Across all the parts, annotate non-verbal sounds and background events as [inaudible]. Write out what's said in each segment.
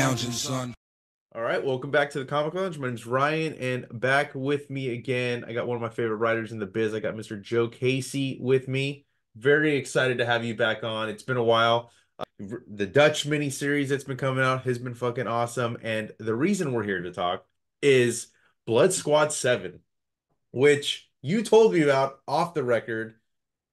lounging, son. All right, welcome back to the Comic Lounge. My name's Ryan, and back with me again, I got one of my favorite writers in the biz. I got Mr. Joe Casey with me. Very excited to have you back on. It's been a while. Uh, the Dutch mini series that's been coming out has been fucking awesome, and the reason we're here to talk is Blood Squad Seven, which you told me about off the record.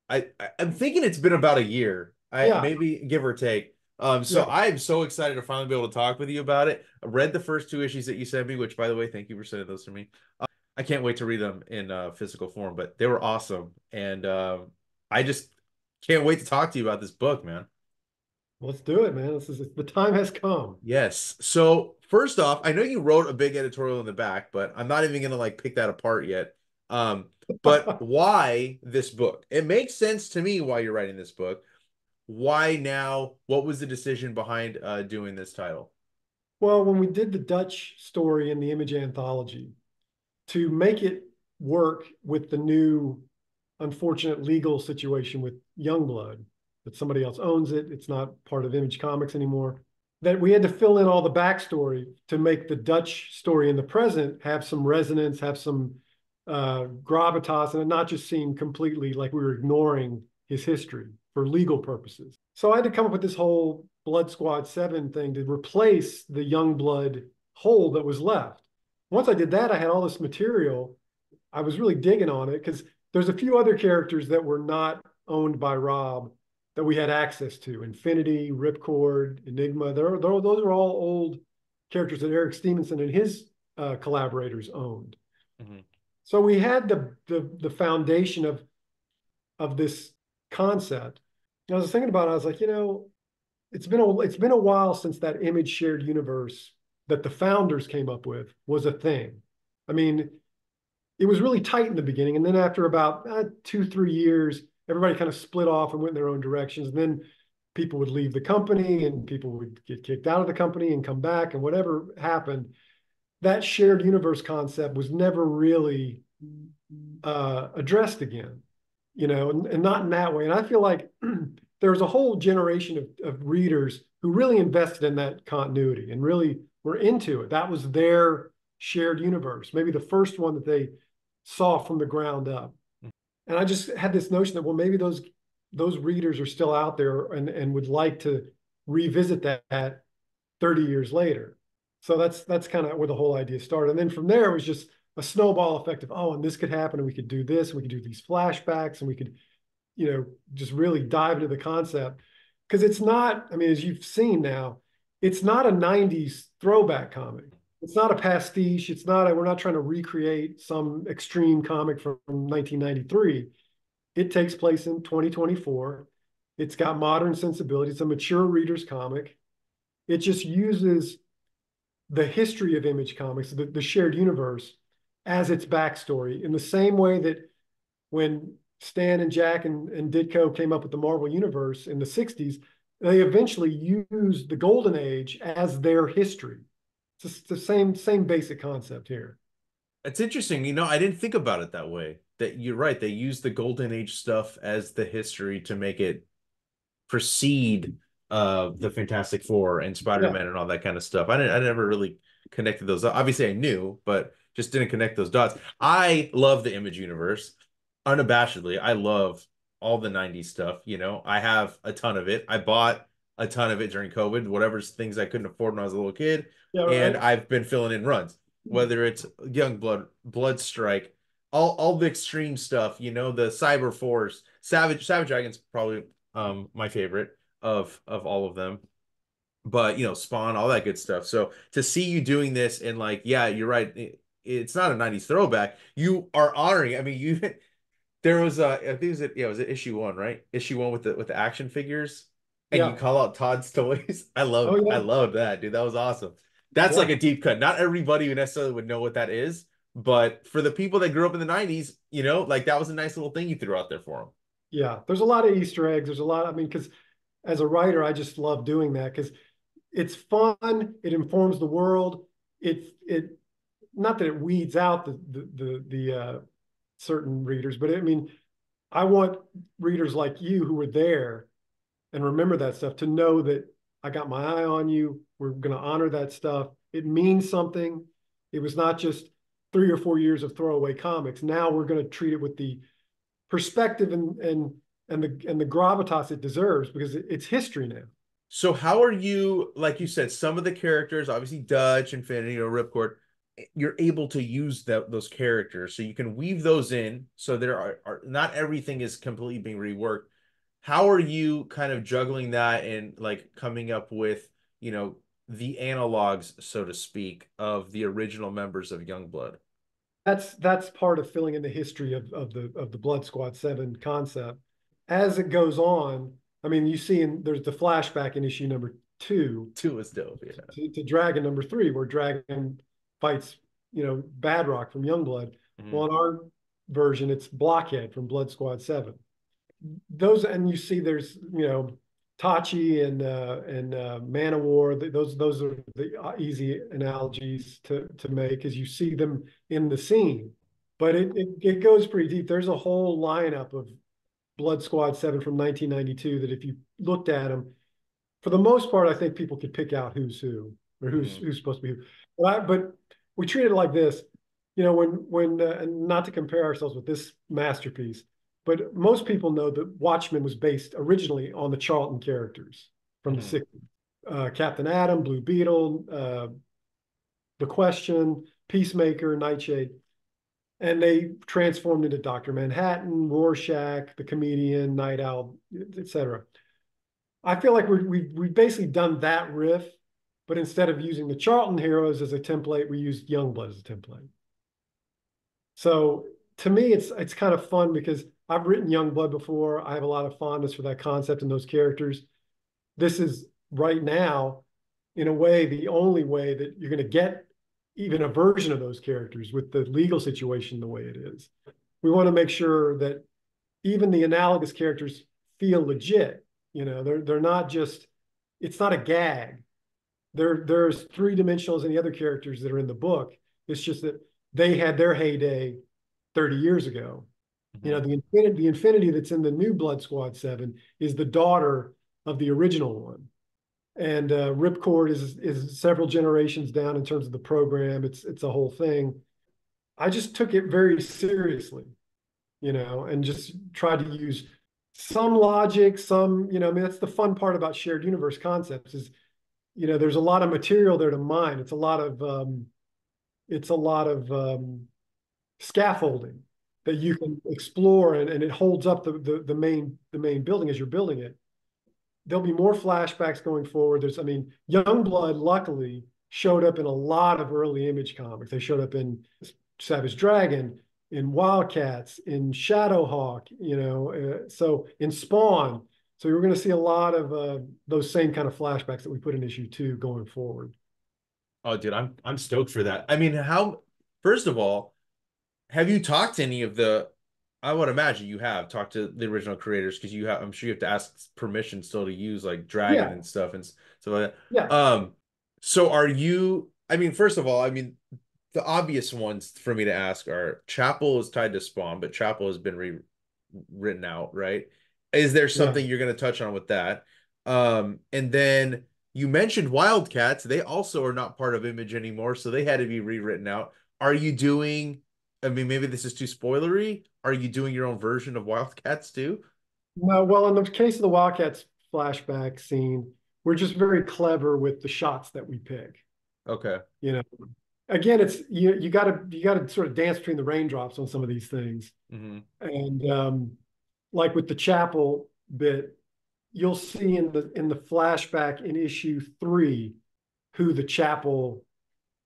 I I'm thinking it's been about a year. I Yeah. maybe give or take. Um, so Yeah. I'm so excited to finally be able to talk with you about it. I read the first two issues that you sent me, which by the way, thank you for sending those to me. Uh, I can't wait to read them in uh, physical form, but they were awesome, and um, I just can't wait to talk to you about this book, man. Let's do it, man. This is the time has come. Yes. So first off, I know you wrote a big editorial in the back, but I'm not even gonna like pick that apart yet. Um, but [laughs] why this book? It makes sense to me why you're writing this book. Why now? What was the decision behind uh, doing this title? Well, when we did the Dutch story in the Image Anthology, to make it work with the new unfortunate legal situation with Youngblood, that somebody else owns it, it's not part of Image Comics anymore, that we had to fill in all the backstory to make the Dutch story in the present have some resonance, have some uh, gravitas, and it not just seem completely like we were ignoring his history for legal purposes. So I had to come up with this whole Blood Squad 7 thing to replace the young blood hole that was left. Once I did that, I had all this material. I was really digging on it because there's a few other characters that were not owned by Rob that we had access to. Infinity, Ripcord, Enigma. They're, they're, those are all old characters that Eric Stephenson and his uh, collaborators owned. Mhm. So we had the, the the foundation of of this concept. I was thinking about it. I was like, you know, it's been a it's been a while since that image shared universe that the founders came up with was a thing. I mean, it was really tight in the beginning, and then after about uh, two three years, everybody kind of split off and went in their own directions. And then people would leave the company, and people would get kicked out of the company and come back, and whatever happened, that shared universe concept was never really uh, addressed again you know, and, and not in that way. And I feel like [clears throat] there's a whole generation of, of readers who really invested in that continuity and really were into it. That was their shared universe, maybe the first one that they saw from the ground up. Mm-hmm. And I just had this notion that, well, maybe those those readers are still out there and, and would like to revisit that 30 years later. So that's that's kind of where the whole idea started. And then from there, it was just a snowball effect of oh and this could happen and we could do this and we could do these flashbacks and we could you know just really dive into the concept. Because it's not i mean as you've seen now it's not a 90s throwback comic. It's not a pastiche. It's not a, we're not trying to recreate some extreme comic from 1993 it takes place in 2024 it's got modern sensibility. It's a mature reader's comic. It just uses the history of image comics the, the shared universe as its backstory in the same way that when Stan and Jack and, and Ditko came up with the Marvel Universe in the 60s, they eventually used the Golden Age as their history. It's the same same basic concept here. It's interesting, you know, I didn't think about it that way. That you're right, they use the golden age stuff as the history to make it precede uh the Fantastic Four and Spider-Man and all that kind of stuff. I didn't I never really connected those. Obviously I knew, but just didn't connect those dots. I love the image universe. Unabashedly, I love all the 90s stuff, you know. I have a ton of it. I bought a ton of it during COVID, whatever things I couldn't afford when I was a little kid Yeah, and? I've been filling in runs, whether it's Young Blood, Blood Strike, all all the extreme stuff. You know, the Cyber Force, Savage Savage Dragon's probably um my favorite of of all of them. But you know, Spawn, all that good stuff. So to see you doing this and like, yeah, you're right. It- it's not a '90s throwback. You are honoring. I mean, you. [laughs] There was uh, I think it was it, yeah, it was it issue one, right? Issue one with the with the action figures, and Yeah. you call out Todd's toys. [laughs] I love Oh, yeah. I love that, dude. That was awesome. That's Yeah. like a deep cut. Not everybody necessarily would know what that is, but for the people that grew up in the 90s, you know, like that was a nice little thing you threw out there for them. Yeah, there's a lot of Easter eggs. There's a lot, I mean, because as a writer, I just love doing that because it's fun, it informs the world. It it not that it weeds out the the the, the uh, certain readers, but I mean, I want readers like you who were there and remember that stuff to know that I got my eye on you. We're going to honor that stuff. It means something. It was not just three or four years of throwaway comics. Now we're going to treat it with the perspective and and and the and the gravitas it deserves because it's history now. So how are you? Like you said, some of the characters, obviously Dutch, Infinity, or Ripcord, you're able to use that those characters, so you can weave those in. So there are, are not everything is completely being reworked. How are you kind of juggling that and like coming up with you know the analogs so to speak of the original members of youngblood? That's that's part of filling in the history of, of the of the blood squad 7 concept. As it goes on i mean you see in there's the flashback in issue number two. Two is dope yeah. To, to dragon number three where dragon fights you know badrock from youngblood mm-hmm. well in our version it's blockhead from blood squad 7 those and you see there's you know Tachi and uh, and uh, Manowar. Those those are the uh, easy analogies to to make as you see them in the scene. But it, it it goes pretty deep. There's a whole lineup of Blood Squad Seven from 1992 that if you looked at them, for the most part, I think people could pick out who's who or who's mm-hmm. who's supposed to be who. But, I, but we treat it like this. You know, when when uh, and not to compare ourselves with this masterpiece, but most people know that Watchmen was based originally on the Charlton characters from mm-hmm. the 60s. Uh, Captain Atom, Blue Beetle, uh, The Question, Peacemaker, Nightshade. And they transformed into Dr. Manhattan, Rorschach, the comedian, Nite Owl, etc. I feel like we we've, we've basically done that riff, but instead of using the Charlton heroes as a template, we used Youngblood as a template. So to me, it's it's kind of fun because I've written Youngblood before. I have a lot of fondness for that concept and those characters. This is right now, in a way, the only way that you're going to get even a version of those characters with the legal situation the way it is. We want to make sure that even the analogous characters feel legit. You know, they're they're not just. It's not a gag. There there's three dimensionals in the other characters that are in the book. It's just that they had their heyday 30 years ago you know, the infinity, the infinity that's in the new Blood Squad 7 is the daughter of the original one. And uh, Ripcord is is several generations down in terms of the program. It's it's a whole thing. I just took it very seriously, you know, and just tried to use some logic, some, you know, I mean, that's the fun part about shared universe concepts is, you know, there's a lot of material there to mine. It's a lot of um, it's a lot of um, scaffolding that you can explore and, and it holds up the, the, the main the main building as you're building it. There'll be more flashbacks going forward. There's, I mean, Youngblood luckily showed up in a lot of early image comics. They showed up in Savage Dragon, in Wildcats, in Shadowhawk, you know, uh, so in Spawn. So you're going to see a lot of uh, those same kind of flashbacks that we put in issue two going forward. Oh, dude, I'm I'm stoked for that. I mean, how? First of all, have you talked to any of the I would imagine you have talked to the original creators because you have I'm sure you have to ask permission still to use like Dragon yeah. and stuff and stuff like that. Yeah. Um so are you I mean, first of all, I mean the obvious ones for me to ask are Chapel is tied to Spawn, but Chapel has been rewritten out, right? Is there something yeah. you're going to touch on with that? Um, and then you mentioned Wildcats. They also are not part of Image anymore, so they had to be rewritten out. Are you doing I mean, maybe this is too spoilery. Are you doing your own version of Wildcats too? No, well, in the case of the Wildcats flashback scene, we're just very clever with the shots that we pick. Okay. You know, again, it's you. You got to you got to sort of dance between the raindrops on some of these things. Mm-hmm. And um, like with the chapel bit, you'll see in the in the flashback in issue three who the chapel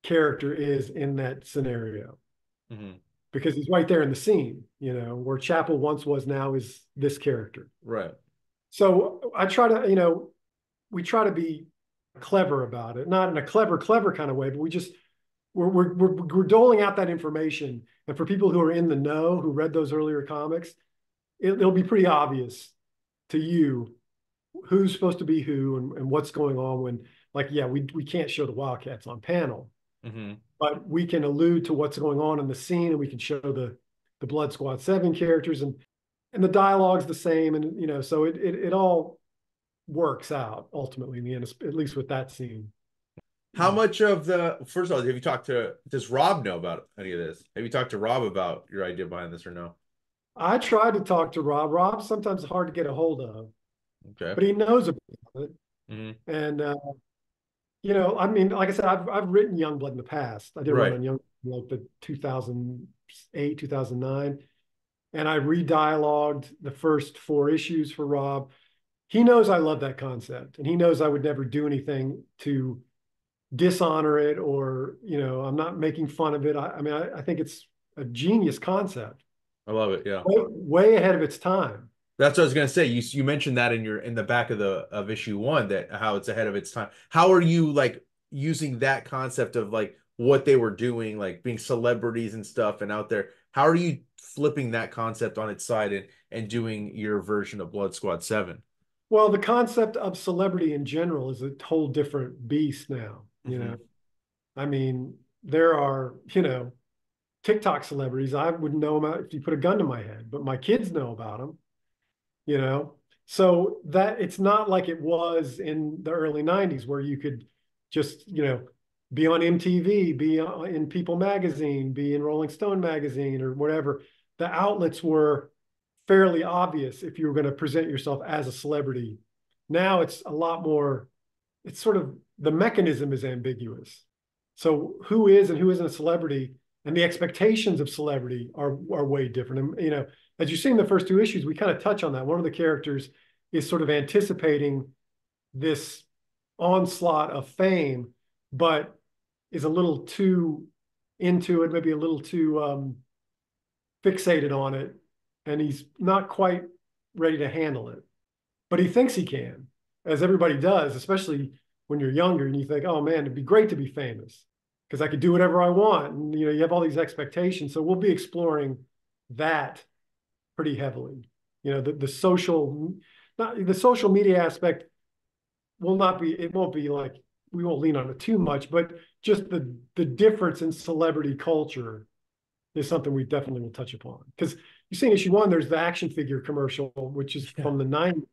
character is in that scenario. Mm-hmm because he's right there in the scene, you know, where Chapel once was now is this character. Right. So I try to, you know, we try to be clever about it, not in a clever, clever kind of way, but we just we're we're we're, we're doling out that information, and for people who are in the know, who read those earlier comics, it, will be pretty obvious to you who's supposed to be who and, and what's going on when, like, yeah, we we can't show the Wildcats on panel, mm-hmm but we can allude to what's going on in the scene and we can show the the blood squad seven characters and and the dialogue's the same and you know so it it, it all works out ultimately in the end, at least with that scene. How much of the first of all, have you talked to does Rob know about any of this? Have you talked to Rob about your idea behind this or no? I tried to talk to Rob. Rob sometimes hard to get a hold of. Okay. But he knows about it. Mhm. And uh, you know, I mean, like I said, I've I've written Youngblood in the past. I did Right. one on Young like the 2008, 2009. And I re-dialogued the first four issues for Rob. He knows I love that concept, and he knows I would never do anything to dishonor it or, you know, I'm not making fun of it. I, I mean, I, I think it's a genius concept, I love it. Yeah. way, way ahead of its time. That's what I was gonna say. You you mentioned that in your in the back of the of issue one that how it's ahead of its time. How are you like using that concept of like what they were doing, like being celebrities and stuff and out there? How are you flipping that concept on its side and and doing your version of Blood Squad Seven? Well, the concept of celebrity in general is a whole different beast now. You Mhm. know, I mean, there are, you know, TikTok celebrities. I wouldn't know them if you put a gun to my head, but my kids know about them, you know. So that it's not like it was in the early 90s where you could just, you know, be on MTV, be in People magazine, be in Rolling Stone magazine or whatever. The outlets were fairly obvious if you were going to present yourself as a celebrity. Now it's a lot more, it's sort of the mechanism is ambiguous. So who is and who isn't a celebrity and the expectations of celebrity are are way different. And you know, as you see in the first two issues, we kind of touch on that. One of the characters is sort of anticipating this onslaught of fame, but is a little too into it, maybe a little too um, fixated on it, and he's not quite ready to handle it. But he thinks he can, as everybody does, especially when you're younger and you think, oh man, it'd be great to be famous because I could do whatever I want. And you know, you have all these expectations. So we'll be exploring that pretty heavily. You know, the, the social not the social media aspect will not be it won't be like we won't lean on it too much, but just the the difference in celebrity culture is something we definitely will touch upon. Because you see in issue one, there's the action figure commercial, which is Yeah. from the 90s.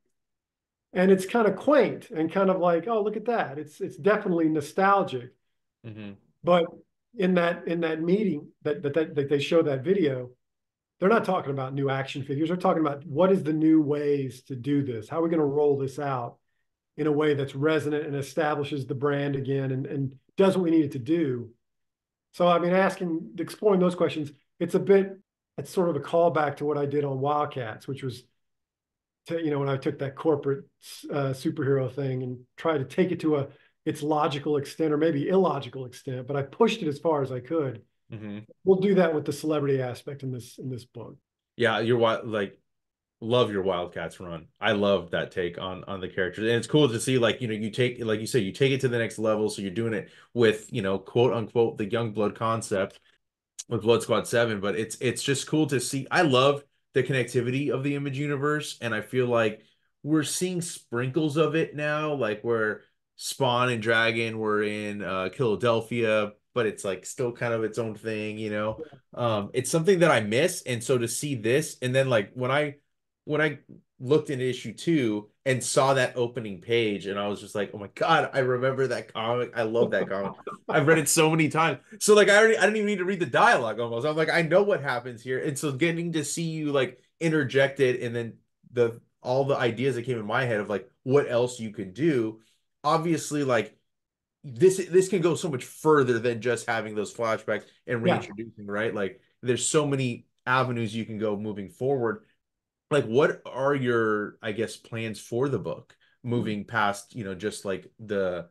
And it's kind of quaint and kind of like, oh, look at that. It's it's definitely nostalgic. Mm-hmm. But in that in that meeting that that, that, that they show that video, they're not talking about new action figures. They're talking about what is the new ways to do this? How are we going to roll this out in a way that's resonant and establishes the brand again and, and does what we need it to do? So I mean, asking exploring those questions, it's a bit it's sort of a callback to what I did on Wildcats, which was to, you know, when I took that corporate uh, superhero thing and tried to take it to a its logical extent or maybe illogical extent, but I pushed it as far as I could. Mm-hmm. We'll do that with the celebrity aspect in this in this book. Yeah, you're like love your Wildcats run. I love that take on on the characters. And it's cool to see like, you know, you take like you said, you take it to the next level. So you're doing it with, you know, quote unquote the young blood concept with Blood Squad 7. But it's it's just cool to see. I love the connectivity of the image universe. And I feel like we're seeing sprinkles of it now, like where Spawn and Dragon were in uh Philadelphia, but it's like still kind of its own thing, you know. Um, it's something that I miss, and so to see this, and then like when I when I looked into issue two and saw that opening page, and I was just like, oh my god, I remember that comic. I love that comic. I've read it so many times. So like I already I didn't even need to read the dialogue almost. I'm like, I know what happens here. And so getting to see you like interjected and then the all the ideas that came in my head of like what else you could do. Obviously, like this this can go so much further than just having those flashbacks and Yeah. reintroducing, right? Like there's so many avenues you can go moving forward. Like what are your, I guess, plans for the book moving past, you know, just like the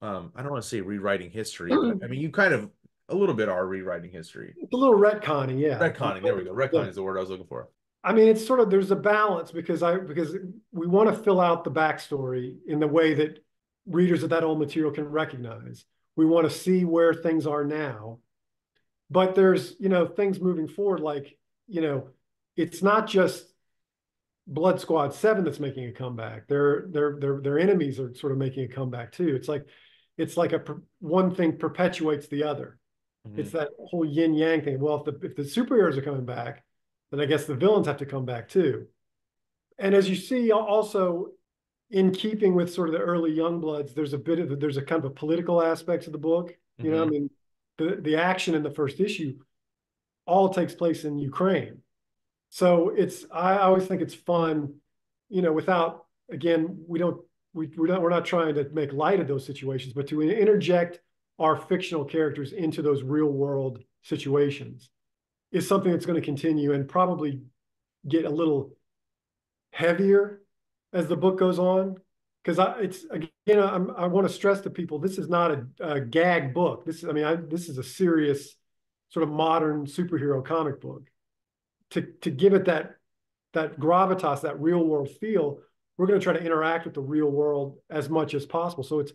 um, I don't want to say rewriting history, but I mean you kind of a little bit are rewriting history. It's a little retconning, yeah. Retconning, there we go. Retconning is the word I was looking for. I mean, it's sort of there's a balance because I because we want to fill out the backstory in the way that readers of that old material can recognize. We want to see where things are now, but there's you know things moving forward. Like you know, it's not just Blood Squad Seven that's making a comeback. Their their their their enemies are sort of making a comeback too. It's like it's like a one thing perpetuates the other. Mhm. It's that whole yin yang thing. Well, if the if the superheroes are coming back, then I guess the villains have to come back too. And as you see, also, in keeping with sort of the early Youngbloods, there's a bit of there's a kind of a political aspect of the book. You mm-hmm. know, I mean, the the action in the first issue all takes place in Ukraine. So it's I always think it's fun, you know, without again, we don't we we're not we're not trying to make light of those situations, but to interject our fictional characters into those real world situations is something that's going to continue and probably get a little heavier as the book goes on. Because I it's again I'm, i want to stress to people this is not a, a gag book. This is I mean I, this is a serious sort of modern superhero comic book. To to give it that that gravitas that real world feel we're going to try to interact with the real world as much as possible. So it's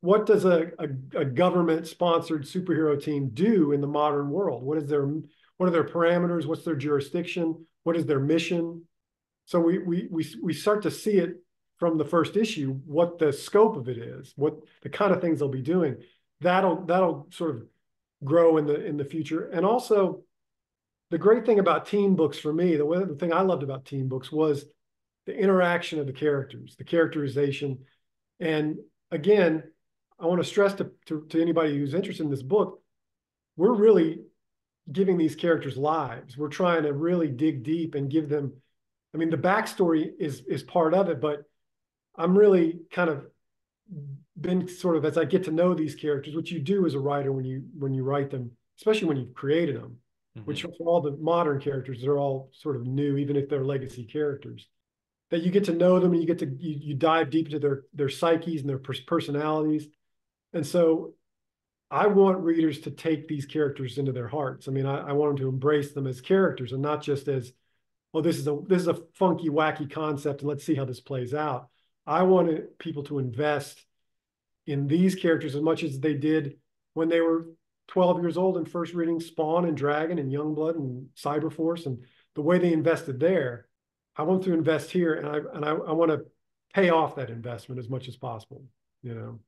what does a, a, a government sponsored superhero team do in the modern world? What is their what are their parameters? What's their jurisdiction? What is their mission? So we we we we start to see it from the first issue what the scope of it is what the kind of things they'll be doing. That'll that'll sort of grow in the in the future. And also the great thing about team books for me the, the thing i loved about team books was the interaction of the characters the characterization. And again I want to stress to, to, to anybody who's interested in this book, we're really giving these characters lives. We're trying to really dig deep and give them. I mean, the backstory is is part of it, but I'm really kind of been sort of as I get to know these characters, what you do as a writer when you when you write them, especially when you've created them, mm-hmm. which for all the modern characters, they're all sort of new, even if they're legacy characters. That you get to know them and you get to you, you dive deep into their their psyches and their personalities and so I want readers to take these characters into their hearts. I mean, I, I, want them to embrace them as characters and not just as, oh, this is a this is a funky, wacky concept, and let's see how this plays out. I wanted people to invest in these characters as much as they did when they were 12 years old and first reading Spawn and Dragon and Youngblood and Cyberforce and the way they invested there. I want to invest here, and I and I, I want to pay off that investment as much as possible. You know.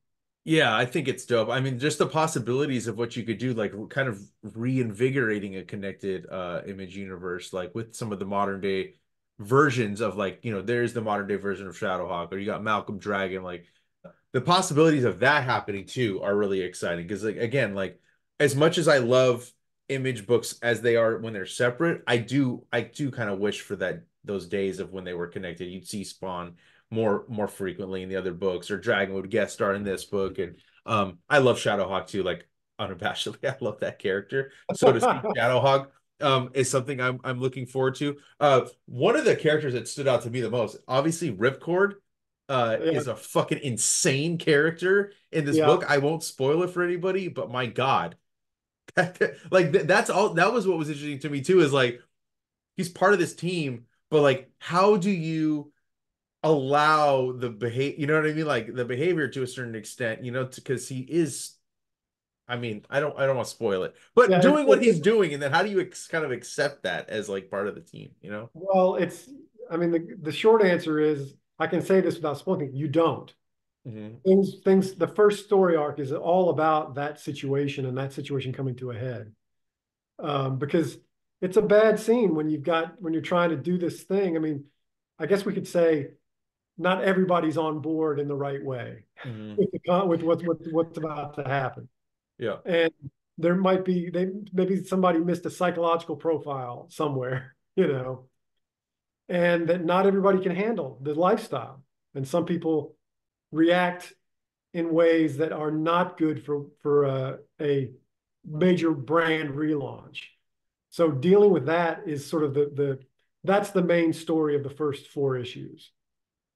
Yeah, I think it's dope. I mean, just the possibilities of what you could do, like kind of reinvigorating a connected uh image universe, like with some of the modern day versions of like, you know, there's the modern day version of Shadowhawk, or you got Malcolm Dragon, like the possibilities of that happening too are really exciting. Because like again, like as much as I love image books as they are when they're separate, I do I do kind of wish for that those days of when they were connected. You'd see Spawn more more frequently in the other books, or Dragon would guest star in this book. And [laughs] um, I love Shadowhawk too, like unabashedly. [laughs] I love that character. So to speak, [laughs] Shadowhawk um, is something I'm I'm looking forward to. Uh, one of the characters that stood out to me the most, obviously, Ripcord. Uh, yeah. is a fucking insane character in this yeah. book. I won't spoil it for anybody, but my god, like th- that's all. That was what was interesting to me too. Is like he's part of this team, but like, how do you allow the behavior you know what i mean? Like the behavior to a certain extent you know because he is i mean i don't i don't want to spoil it but yeah, doing what he's doing and then how do you ex- kind of accept that as like part of the team you know? Well it's i mean the, the short answer is i can say this without spoiling you don't. Mm-hmm. things things the first story arc is all about that situation and that situation coming to a head. Um, because it's a bad scene when you've got when you're trying to do this thing. I mean i guess we could say not everybody's on board in the right way mm-hmm. with, the, with what, what, what's about to happen. Yeah. And there might be, they maybe somebody missed a psychological profile somewhere, [laughs] you know, and that not everybody can handle the lifestyle. And some people react in ways that are not good for, for uh, a major brand relaunch. So dealing with that is sort of the, the, that's the main story of the first four issues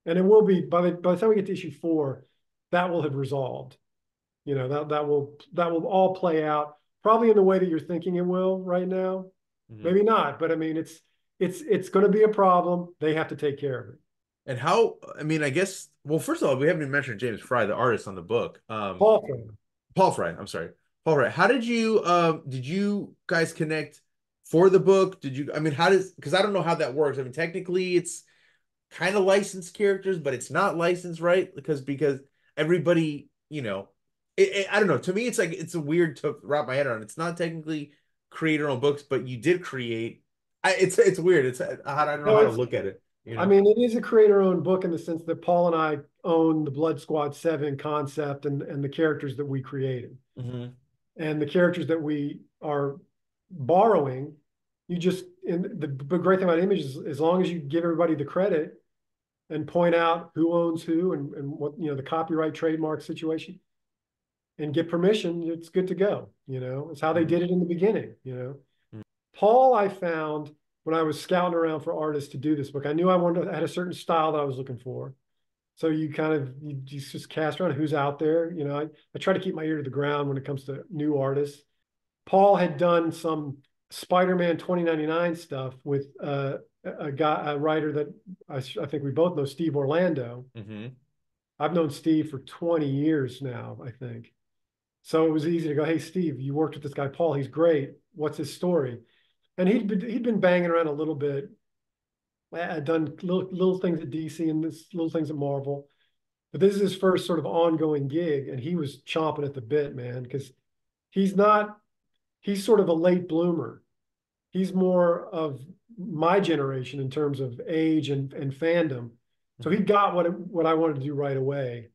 and it will be by the by the time we get to issue four, that will have resolved. You know that that will that will all play out probably in the way that you're thinking it will right now. Mm-hmm. Maybe not, but I mean it's it's it's going to be a problem. They have to take care of it. And how? I mean, I guess. Well, first of all, we haven't even mentioned James Fry, the artist on the book. Um, Paul Fry. Paul Fry. I'm sorry, Paul Fry. How did you? Um, did you guys connect for the book? Did you? I mean, how does? Because I don't know how that works. I mean, technically, it's kind of licensed characters, but it's not licensed, right? Because because everybody, you know, it, it, I don't know. To me, it's like it's a weird to wrap my head around. It's not technically creator own books, but you did create. I, it's it's weird. It's I, I don't know no, how to look at it. You know? I mean, it is a creator-owned book in the sense that Paul and I own the Blood Squad 7 concept and, and the characters that we created. Mhm. And the characters that we are borrowing, you just, in the, the great thing about Image is as long as you give everybody the credit and point out who owns who and, and what, you know, the copyright trademark situation and get permission, it's good to go. You know, it's how they did it in the beginning, you know. Mm. Paul, I found when I was scouting around for artists to do this book, I knew I wanted to, I had a certain style that I was looking for. So you kind of you just cast around who's out there. You know, I, I try to keep my ear to the ground when it comes to new artists. Paul had done some Spider-Man 2099 stuff with uh, a guy, a writer that I, I think we both know, Steve Orlando. Mhm. I've known Steve for 20 years now, I think. So it was easy to go, hey, Steve, you worked with this guy, Paul. He's great. What's his story? And he'd been, he'd been banging around a little bit. I'd done little, little things at DC and this little things at Marvel. But this is his first sort of ongoing gig. And he was chomping at the bit, man, because he's not, he's sort of a late bloomer. He's more of my generation in terms of age and, and fandom. So he got what, what I wanted to do right away.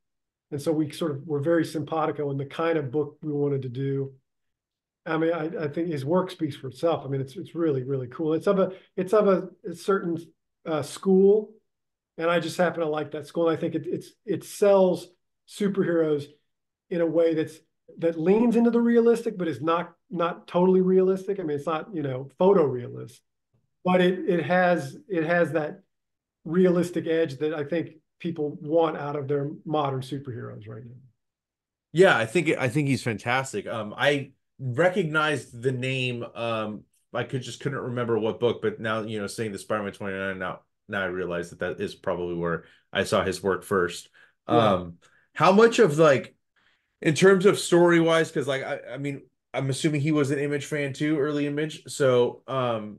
And so we sort of were very simpatico in the kind of book we wanted to do. I mean, I, I think his work speaks for itself. I mean, it's it's really really cool. It's of a it's of a, a certain uh, school, and I just happen to like that school. And I think it it's it sells superheroes in a way that's that leans into the realistic, but is not not totally realistic. I mean, it's not you know photorealist, but it it has it has that realistic edge that I think people want out of their modern superheroes right now. Yeah, I think I think he's fantastic. Um, I recognized the name. Um, I could just couldn't remember what book, but now you know, seeing the Spider-Man 29, now now I realize that that is probably where I saw his work first. Yeah. Um, how much of like, in terms of story wise, because like I, I mean, I'm assuming he was an Image fan too, early Image. So, um,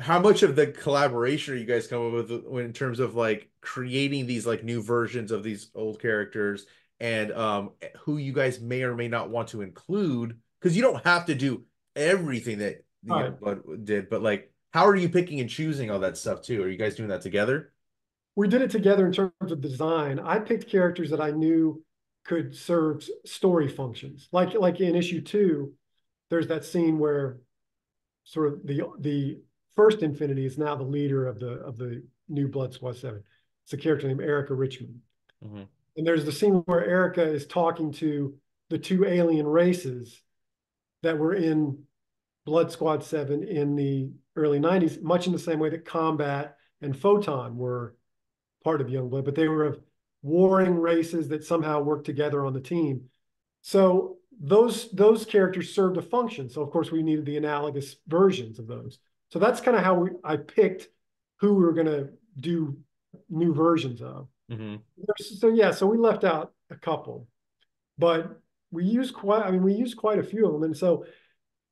how much of the collaboration are you guys come up with in terms of like creating these like new versions of these old characters and um who you guys may or may not want to include because you don't have to do everything that you know, Right. Bud did but like how are you picking and choosing all that stuff too are you guys doing that together we did it together in terms of design. I picked characters that I knew could serve story functions. Like like in issue two, there's that scene where sort of the the first Infinity is now the leader of the of the new Blood Squad Seven. It's a character named Erica Richmond. Mhm. And there's the scene where Erica is talking to the two alien races that were in Blood Squad 7 in the early 90s, much in the same way that Combat and Photon were part of Youngblood, but they were of warring races that somehow work together on the team. So those those characters served a function. So of course we needed the analogous versions of those. So that's kind of how we, I picked who we were going to do new versions of. mm-hmm. So yeah, so we left out a couple, but we used quite. I mean, we used quite a few of them. And so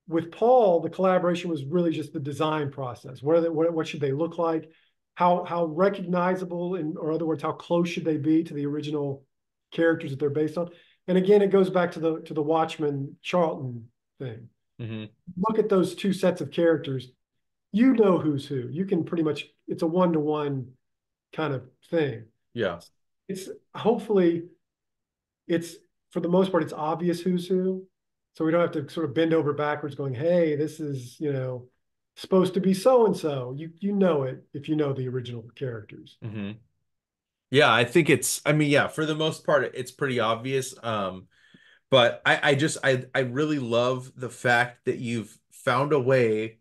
with Paul, the collaboration was really just the design process. What are they, what, what should they look like? How how recognizable, in or other words, how close should they be to the original characters that they're based on? And again, it goes back to the to the Watchmen Charlton thing. Mm-hmm. Look at those two sets of characters. You know who's who. You can pretty much. It's a one to one kind of thing yeah it's hopefully it's for the most part it's obvious who's who so we don't have to sort of bend over backwards going hey this is you know supposed to be so and so you you know it if you know the original characters Mm-hmm. Yeah, I think it's, I mean, yeah, for the most part, it's pretty obvious. Um, but I, I just, I, I really love the fact that you've found a way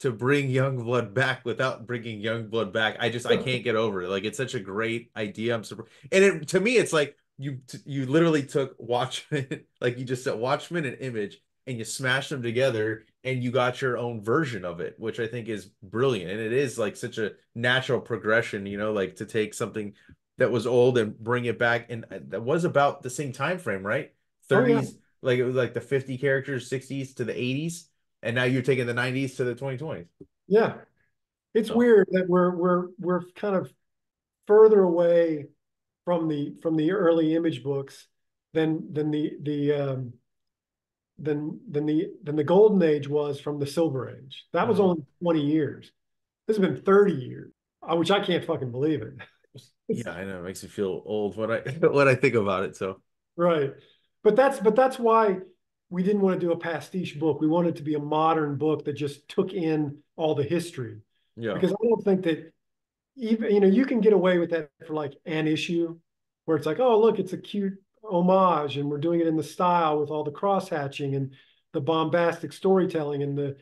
to bring Youngblood back without bringing Youngblood back. I just, I can't get over it. Like, it's such a great idea. I'm surprised. And it, to me, it's like you, you literally took Watchmen, [laughs] like you just said, Watchmen and Image, and you smashed them together and you got your own version of it, which I think is brilliant. And it is like such a natural progression, you know, like to take something that was old and bring it back. And uh, that was about the same time frame, right? Oh, yeah. 30s, like it was like the 50 characters, 60s to the 80s. And now you're taking the 90s to the 2020s. yeah it's So- weird that we're we're we're kind of further away from the from the early image books than than the the um than than the than the golden age was from the silver age that was Mhm. only 20 years this has been 30 years uh, which I can't fucking believe it. [laughs] yeah, I know. It makes me feel old when I [laughs] when I think about it. So right, but that's but that's why we didn't want to do a pastiche book. We wanted to be a modern book that just took in all the history. Yeah, because I don't think that even you know you can get away with that for like an issue where it's like oh look it's a cute homage and we're doing it in the style with all the cross hatching and the bombastic storytelling and the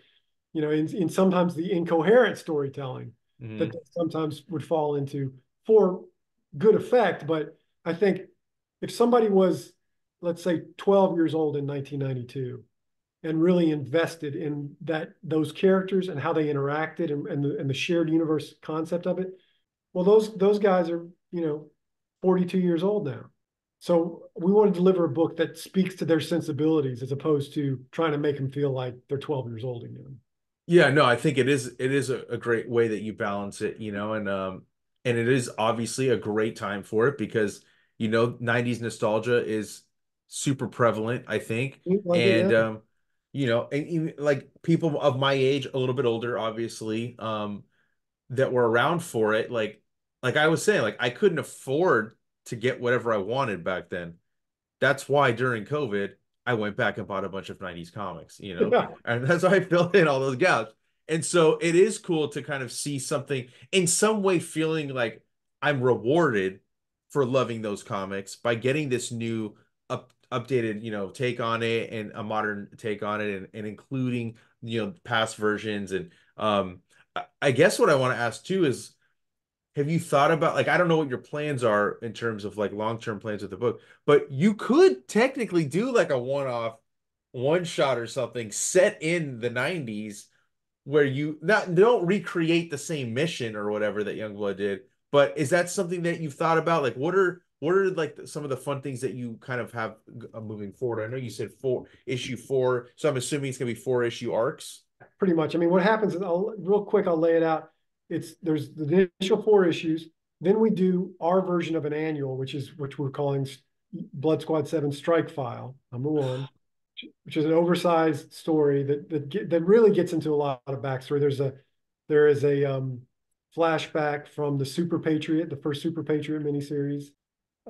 you know in, in sometimes the incoherent storytelling mm-hmm. that sometimes would fall into for good effect but i think if somebody was let's say 12 years old in 1992 and really invested in that those characters and how they interacted and, and, the, and the shared universe concept of it well those those guys are you know 42 years old now so we want to deliver a book that speaks to their sensibilities as opposed to trying to make them feel like they're 12 years old again. Yeah, no, I think it is it is a, a great way that you balance it, you know, and um and it is obviously a great time for it because you know 90s nostalgia is super prevalent, I think. Like and um you know, and even like people of my age, a little bit older, obviously, um, that were around for it, like like I was saying, like I couldn't afford to get whatever I wanted back then. That's why during COVID, I went back and bought a bunch of 90s comics, you know, yeah. and that's why I filled in all those gaps. And so it is cool to kind of see something in some way feeling like I'm rewarded for loving those comics by getting this new up, updated, you know, take on it and a modern take on it and, and including, you know, past versions. And um, I guess what I want to ask too is have you thought about like I don't know what your plans are in terms of like long-term plans with the book, but you could technically do like a one-off one shot or something set in the 90s where you not don't recreate the same mission or whatever that Youngblood did, but is that something that you've thought about like what are what are like some of the fun things that you kind of have uh, moving forward? I know you said four issue 4, so I'm assuming it's to be four issue arcs. Pretty much. I mean, what happens I'll real quick I'll lay it out it's there's the initial four issues. Then we do our version of an annual, which is which we're calling Blood Squad Seven Strike File number one, which is an oversized story that that that really gets into a lot of backstory. There's a there is a um, flashback from the Super Patriot, the first Super Patriot miniseries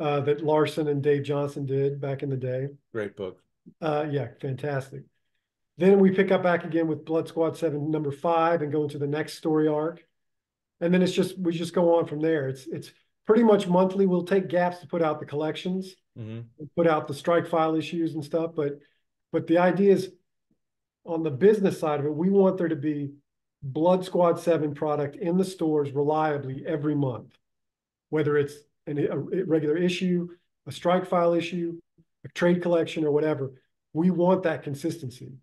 uh, that Larsen and Dave Johnson did back in the day. Great book. Uh, yeah, fantastic. Then we pick up back again with Blood Squad 7, number five, and go into the next story arc and then it's just we just go on from there. It's it's pretty much monthly. We'll take gaps to put out the collections, mm-hmm. put out the strike file issues and stuff. But but the idea is on the business side of it, we want there to be Blood Squad Seven product in the stores reliably every month, whether it's an, a regular issue, a strike file issue, a trade collection, or whatever. We want that consistency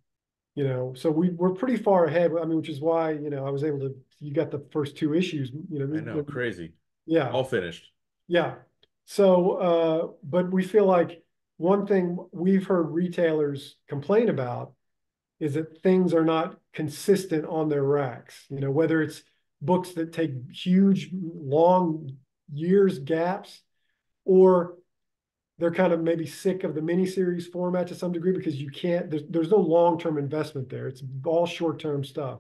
you know so we we're pretty far ahead. I mean which is why you know i was able to you got the first two issues you know i know crazy. Yeah. All finished. Yeah. So uh but we feel like one thing we've heard retailers complain about is that things are not consistent on their racks you know whether it's books that take huge long years gaps or they're kind of maybe sick of the miniseries format to some degree because you can't there's, there's no long-term investment there. It's all short-term stuff.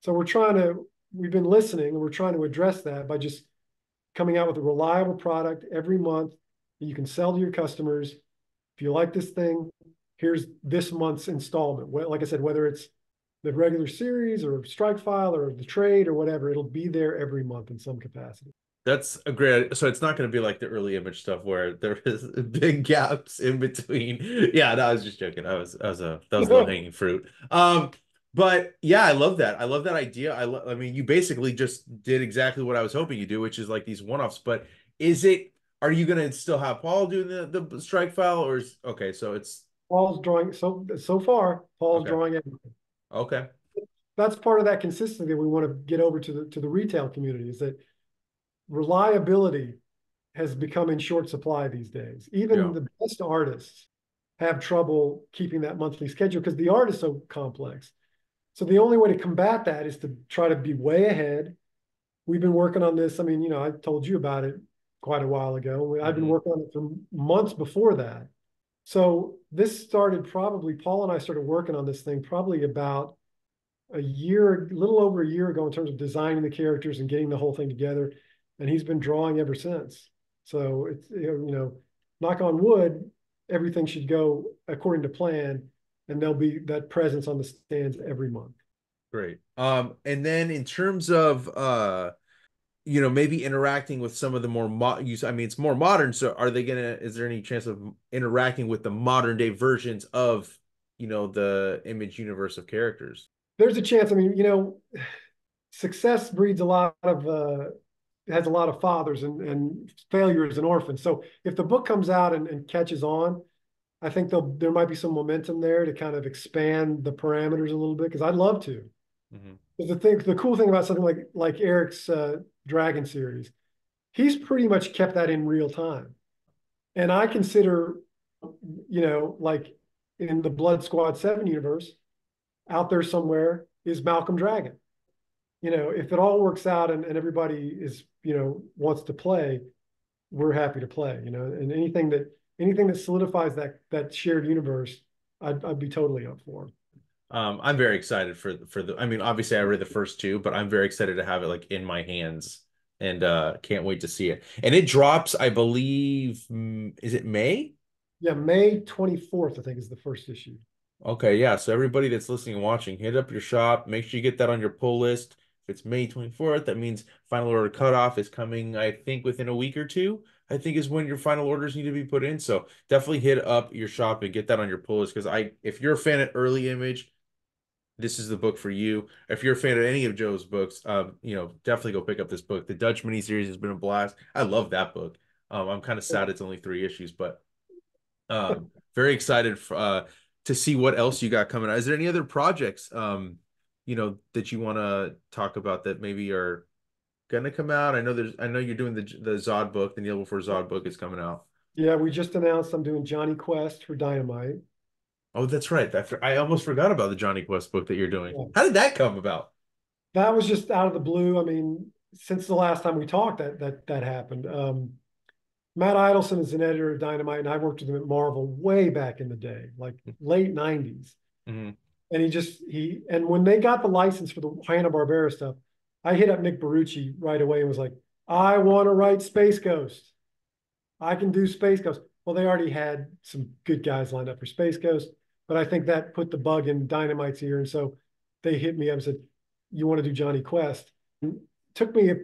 So we're trying to we've been listening and we're trying to address that by just coming out with a reliable product every month that you can sell to your customers. If you like this thing here's this month's installment. Like i said whether it's the regular series or strike file or the trade or whatever it'll be there every month in some capacity that's a great. So it's not going to be like the early image stuff where [laughs] there is big gaps in between. [laughs] Yeah, no, I was just joking. I was, I was a that was [laughs] low hanging fruit. Um, but yeah, I love that. I love that idea. I, lo- I mean, you basically just did exactly what I was hoping you do, which is like these one offs. But is it? Are you going to still have Paul doing the the strike file, or is okay? So it's Paul's drawing. So so far, Paul's okay. drawing everything. Okay, that's part of that consistency that we want to get over to the to the retail community. Is that reliability has become in short supply these days. Even yeah. the best artists have trouble keeping that monthly schedule because the art is so complex. So the only way to combat that is to try to be way ahead. We've been working on this. I mean, you know, I told you about it quite a while ago. I've been mm-hmm. working on it for months before that. So this started probably, Paul and I started working on this thing probably about a year, a little over a year ago in terms of designing the characters and getting the whole thing together. And he's been drawing ever since. So it's, you know, knock on wood, everything should go according to plan and there'll be that presence on the stands every month. Great. Um, and then in terms of uh, you know, maybe interacting with some of the more mo- use. I mean, it's more modern. So, are they gonna? Is there any chance of interacting with the modern day versions of you know the image universe of characters? There's a chance. I mean, you know, [sighs] success breeds a lot of uh, has a lot of fathers and, and failures and orphans. So if the book comes out and, and catches on, I think there might be some momentum there to kind of expand the parameters a little bit because I'd love to. Mm-hmm. The thing, the cool thing about something like like Erik's uh, Dragon series, he's pretty much kept that in real time, and I consider, you know, like in the Blood Squad Seven universe, out there somewhere is Malcolm Dragon. You know, if it all works out and, and everybody is, you know, wants to play, we're happy to play. You know, and anything that anything that solidifies that that shared universe, I'd, I'd be totally up for. Um, I'm very excited for for the. I mean, obviously, I read the first two, but I'm very excited to have it like in my hands, and uh can't wait to see it. And it drops, I believe, is it May? Yeah, May 24th, I think, is the first issue. Okay, yeah. So everybody that's listening and watching, hit up your shop. Make sure you get that on your pull list. If it's May 24th, that means final order cutoff is coming, I think, within a week or two. I think is when your final orders need to be put in. So definitely hit up your shop and get that on your pull list. Because I, if you're a fan of early image, this is the book for you. If you're a fan of any of Joe's books, um, you know, definitely go pick up this book. The Dutch mini series has been a blast. I love that book. Um, I'm kind of sad it's only three issues, but um, very excited for, uh, to see what else you got coming. Is there any other projects, um, you know, that you want to talk about that maybe are gonna come out? I know there's, I know you're doing the the Zod book, the Kneel Before Zod book is coming out. Yeah, we just announced I'm doing Jonny Quest for Dynamite. Oh, that's right. I almost forgot about the Jonny Quest book that you're doing. Yeah. How did that come about? That was just out of the blue. I mean, since the last time we talked, that that that happened. Um, Matt Idelson is an editor of Dynamite, and I worked with him at Marvel way back in the day, like mm-hmm. late '90s. Mm-hmm. And he just he and when they got the license for the Hanna Barbera stuff, I hit up Nick Barrucci right away and was like, "I want to write Space Ghost. I can do Space Ghost." Well, they already had some good guys lined up for Space Ghost. But I think that put the bug in Dynamite's ear. And so they hit me up and said, You want to do Jonny Quest? And took me a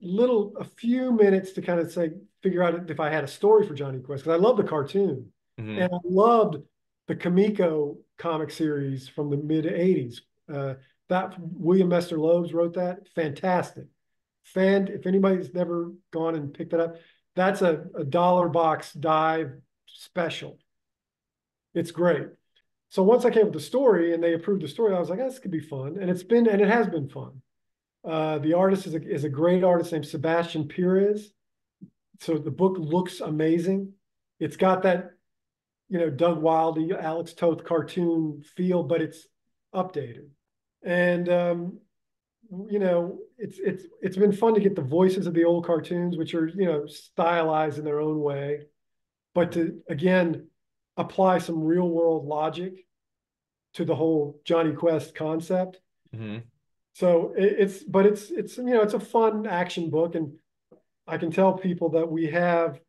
little, a few minutes to kind of say, figure out if I had a story for Jonny Quest, because I love the cartoon. Mm-hmm. And I loved the Comico comic series from the mid 80s. Uh, that William Messner-Loebs wrote that. Fantastic. Fan, if anybody's never gone and picked it up, that's a, a dollar box dive special. It's great so once I came with the story and they approved the story, I was like, oh, this could be fun. And it's been, and it has been fun. Uh, the artist is a, is a great artist named Sebastian Piriz. So the book looks amazing. It's got that, you know, Doug Wildey, Alex Toth cartoon feel, but it's updated. And, um, you know, it's it's it's been fun to get the voices of the old cartoons, which are you know stylized in their own way, but to again apply some real world logic to the whole Jonny Quest concept. Mm-hmm. So it, it's, but it's, it's, you know, it's a fun action book. And I can tell people that we have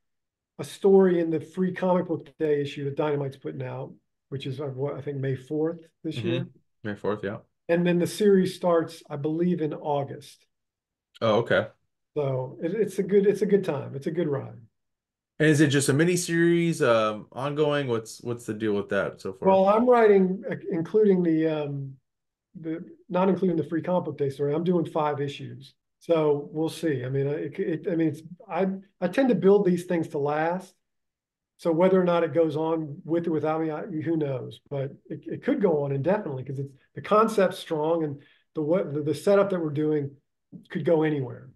a story in the free comic book day issue that Dynamite's putting out, which is uh, what I think May 4th this mm-hmm. year. May 4th, yeah. And then the series starts, I believe, in August. Oh, okay. So it, it's a good, it's a good time. It's a good ride. And is it just a mini series, um, ongoing? What's what's the deal with that so far? Well, I'm writing, uh, including the um, the not including the free comic book day story. I'm doing five issues, so we'll see. I mean, it, it, I mean, it's I I tend to build these things to last. So whether or not it goes on with or without me, I, who knows? But it, it could go on indefinitely because it's the concept's strong and the what the, the setup that we're doing could go anywhere.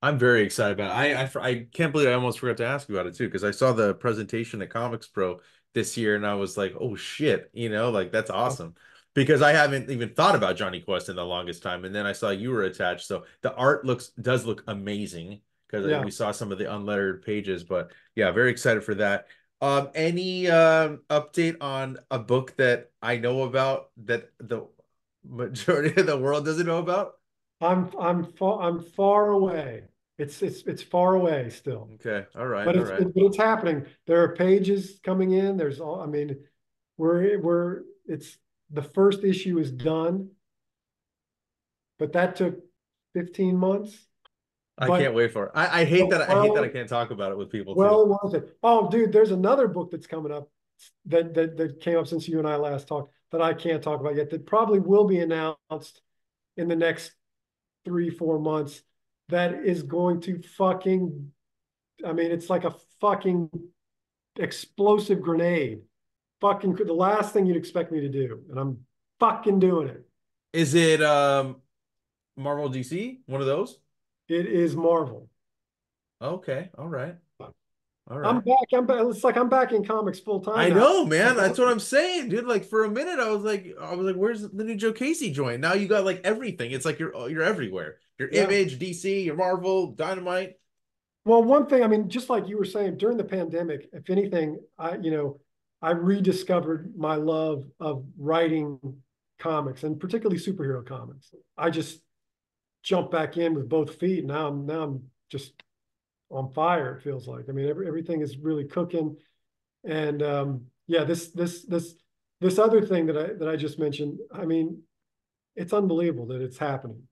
I'm very excited about it. I, I, I can't believe I almost forgot to ask you about it too because I saw the presentation at Comics Pro this year and I was like, oh shit, you know, like that's awesome because I haven't even thought about Jonny Quest in the longest time. And then I saw you were attached, so the art looks does look amazing because yeah. we saw some of the unlettered pages. But yeah, very excited for that. Um, any um update on a book that I know about that the majority of the world doesn't know about? I'm I'm far I'm far away. It's it's it's far away still. Okay, all right, But all it's right. it- but it's happening. There are pages coming in. There's all I mean, we're we're it's the first issue is done. But that took 15 months. I But- can't wait for it. I, I hate that I hate that I can't talk about it with people too. Well worth it. Oh, dude, there's another book that's coming up that that that came up since you and I last talked that I can't talk about yet. That probably will be announced in the next three four months. That is going to fucking. I mean, it's like a fucking explosive grenade. Fucking the last thing you'd expect me to do, and I'm fucking doing it. Is it um Marvel DC? One of those? It is Marvel. Okay, all right. All right. I'm back. I'm back. It's like I'm back in comics full time. I now. know, man. That's what I'm saying, dude. Like for a minute, I was like, I was like, "Where's the new Joe Casey joint?" Now you got like everything. It's like you're you're everywhere. Your Yeah. Image, DC, your Marvel, Dynamite. Well, one thing, I mean, just like you were saying, during the pandemic, if anything, I, you know, I rediscovered my love of writing comics and particularly superhero comics. I just jumped back in with both feet. Now I'm now I'm just on fire, it feels like. I mean, every, everything is really cooking. And um, yeah, this this this this other thing that I that I just mentioned, I mean, it's unbelievable that it's happening.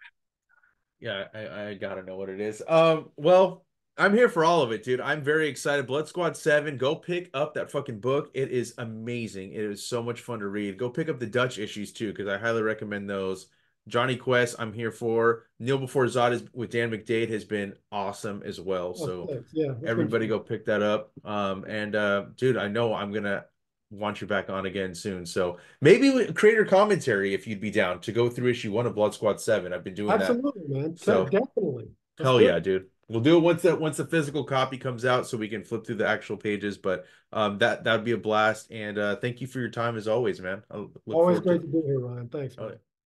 Yeah, I, I gotta know what it is. Um, well, I'm here for all of it, dude. I'm very excited. Blood Squad 7, go pick up that fucking book. It is amazing. It is so much fun to read. Go pick up the Dutch issues too, because I highly recommend those. Jonny Quest, I'm here for. Kneel Before Zod is with Dan McDaid has been awesome as well. So Oh, yeah, everybody go pick that up. Um, and uh, dude, I know I'm gonna want you back on again soon. So maybe creator commentary if you'd be down to go through issue one of Blood Squad 7. I've been doing that. Absolutely, man. So- definitely. Let's Hell it. yeah, dude. We'll do it once that once the physical copy comes out so we can flip through the actual pages. But um that that'd be a blast. And uh thank you for your time as always, man. Always forward to great to be here, Ryan. Thanks. Oh.